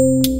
you